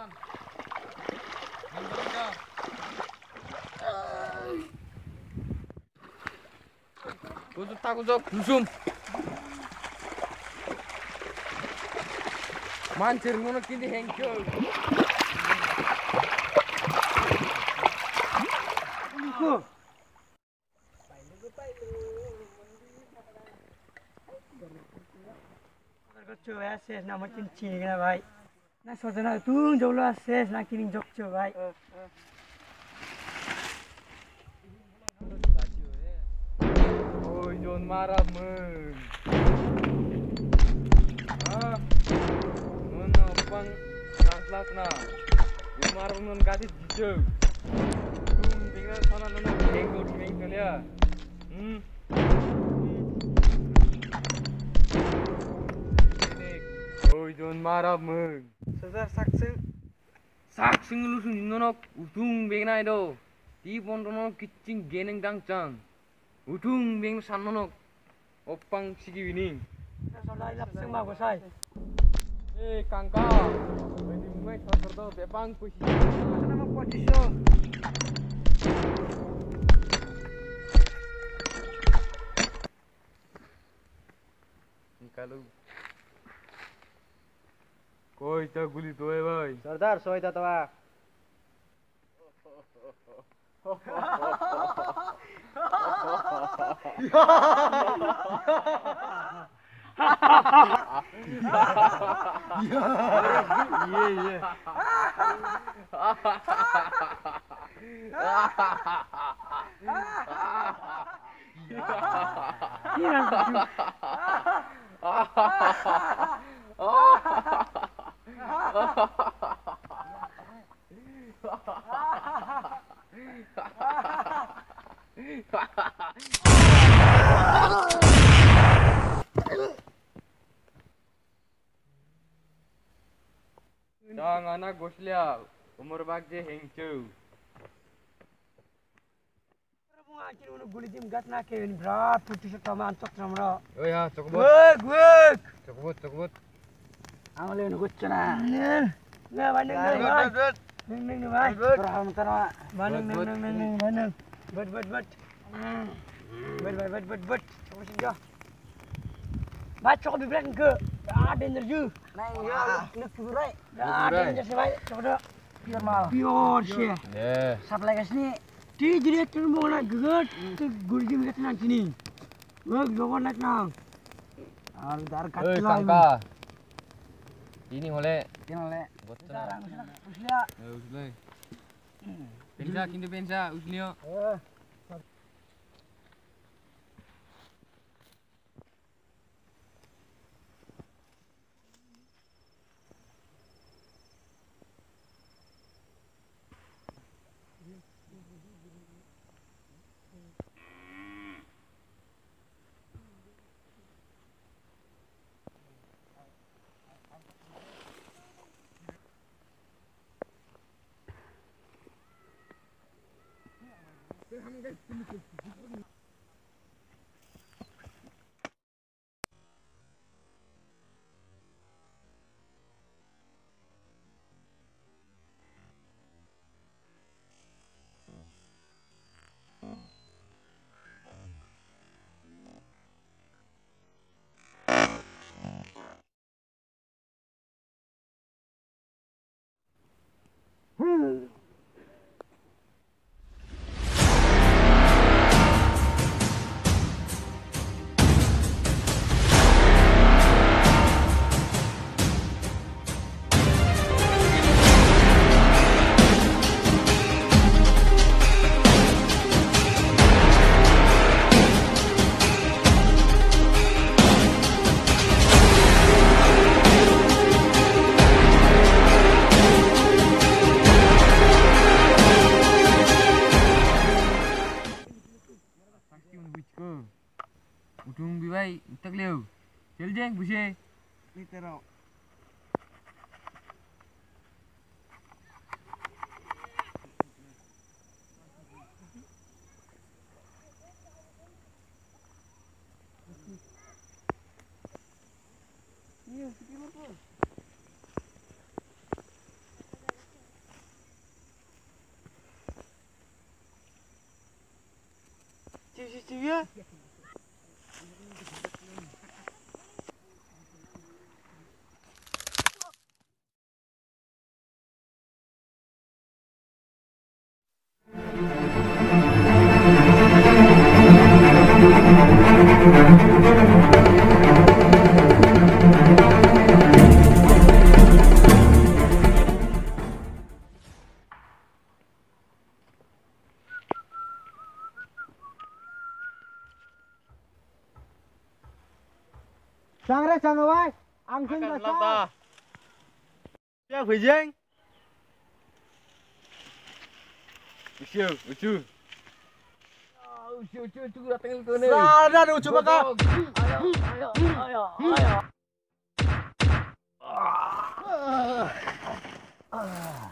Jan. Mandalinka. Kuzuk tak kuzuk. Lusum. मान्छेहरू मलाई किन थ्याङ्क्यु छु भाइ तिन जो भाइ मारे John Maramun. Sedar sakse. sak singlu sing nonok udung bengna itu. Di pon rono kicing geneng dangcang. Udung beng san nonok. Opang sigi wining. Soalnya ilap sing mah bosai. Eh, kangka. Ini mulai sosor tuh bebang kusi. Nama posisi. Kalau কই তা গুলি তো ভাই সর্দার সইতা তো ये ये Yeah. Jangan anak goslia umur bagje hengcu. Mungkin udah guli jim gat nak kevin berat putih setaman cok namro. Oh ya, cukup Wek wek. cukup cukup. Baca kau bibret ke. Ah danger ju. Neng ya. Nak kuburai. Ah danger sih bay. Coba dah. Biar mal. Biar sih. Ya. Satu lagi sini. Di jadi terus mau nak geget. Tu guli jim kat nang sini. Wek jangan nak nang. Aldar kat Hei lah. Ini oleh buat Sekarang uslia. Ya usle. Pensa kintu pensa uslio. 他们应该怎？takliu chel jeng busi litero Iya, sepuluh pun. Cium, cium, cium ya. Sang ra sang away. Ang jing ka sa. Ya khu jing. chưa uchu. Uchu, uchu, uchu datang ke ni. Sana uchu baka. Ayo, ayo, ayo, ayo. Ah.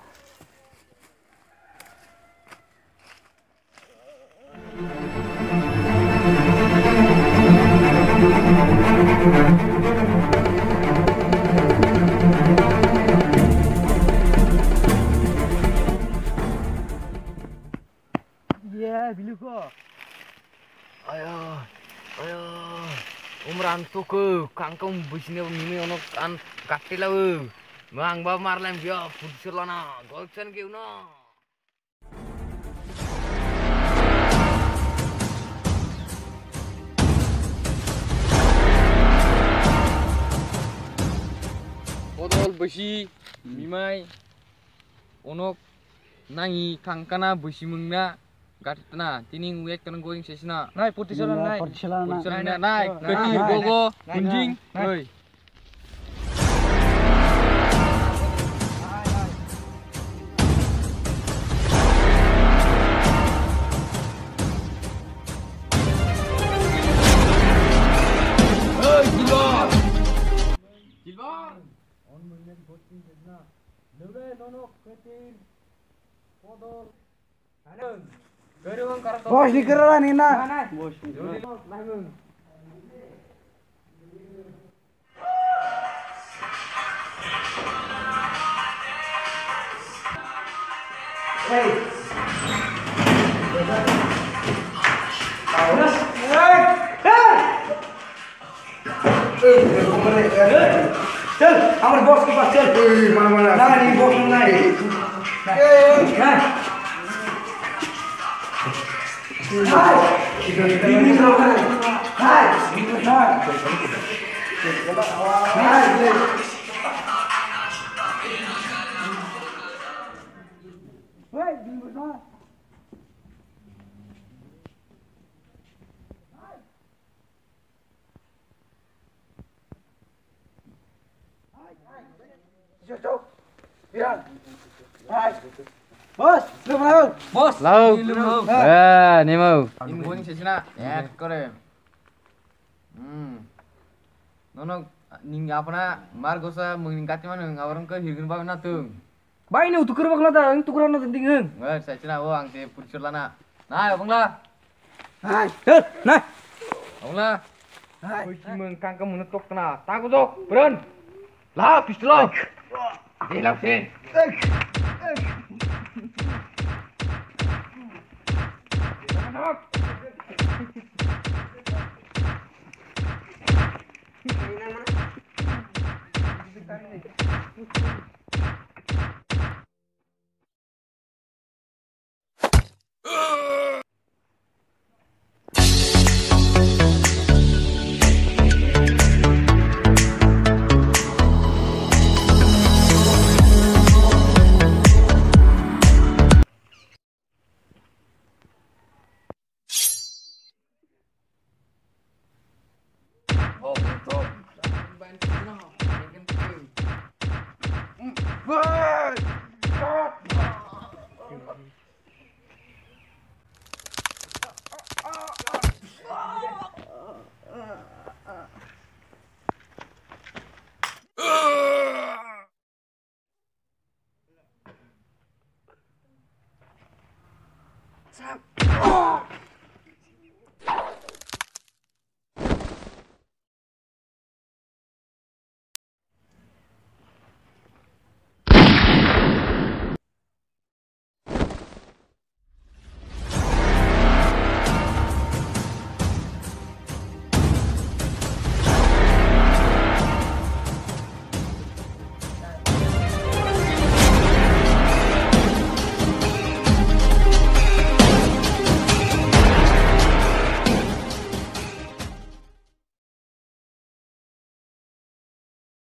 Ya, bilu. Ayo. Umran ke kangkong bisnya mimi ono kan katil lau. Mang ba marlem dia pudsir lana. Golsen ke bosi mimai onok nangi kangkana bosi mengna gatna tining wet kanang going sesna nai putisala nai putisala nai nai kecil gogo kunjing nai Bos dikeran Nina. Bos. Hey. Ahora. Hey. Hey. चल हमारे बॉस के पास चल मारा मारा ना नहीं बॉस नहीं Vai, bingo, nós. Just out. Yeah. Bos, lu mau? Bos. Lau. Eh, ni mau. Im going sesina. Ya, kore. Hmm. Nono ning apna mar gosa mengingkati mana ngawarang ke hirgun bawa na tung. Baik ni tukur bakal nata, yang tukuran nata tinggal. Nggak, saya cina wo ang te purcur lana. Nah, abang lah. Hai, chal, nah. Abang lah. Hai. Oi, si mengkang ke menutuk tena. Tangku tok, beren. Lah, pistol. Sin. Oh, anh Tuấn nó học bài em cười Vơi Stop!